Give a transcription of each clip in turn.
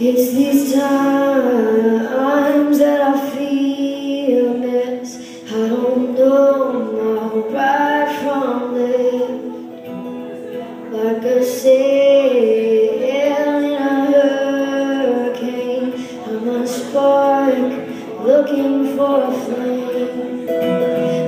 It's these times that I feel mess. I don't know my right from left. Like a sail in a hurricane, I'm a spark looking for a flame.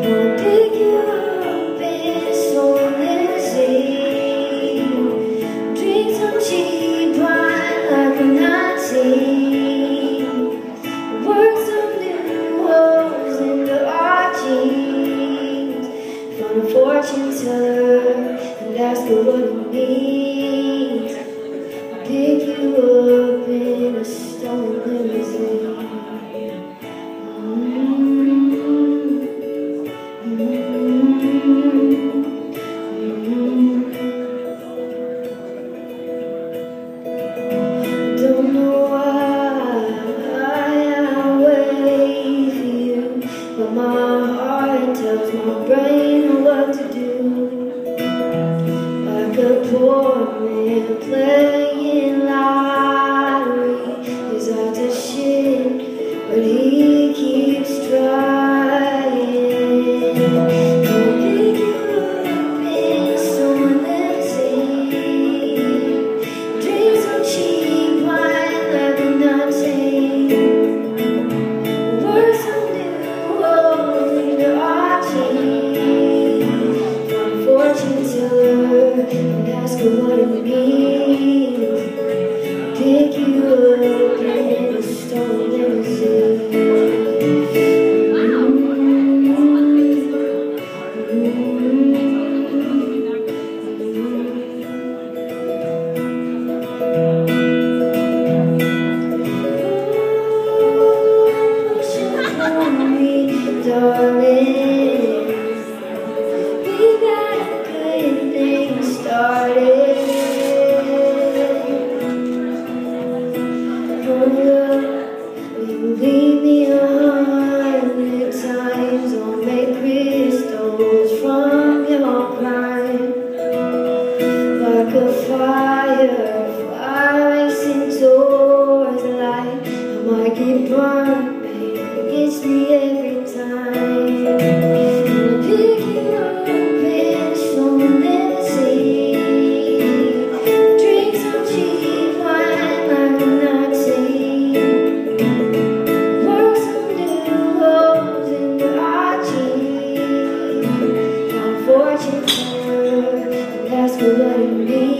Fortune teller and ask her what it means. I'll pick you up in a stolen limousine. Don't know why I wait for you, but my heart tells my brain what to do. Like a poor man playing a firefly racing towards the light. I might get burned, babe. It's me every time. I'll pick you up in some limousine. Drink some cheap wine a Nazi. Work some new holes and ask her what it means.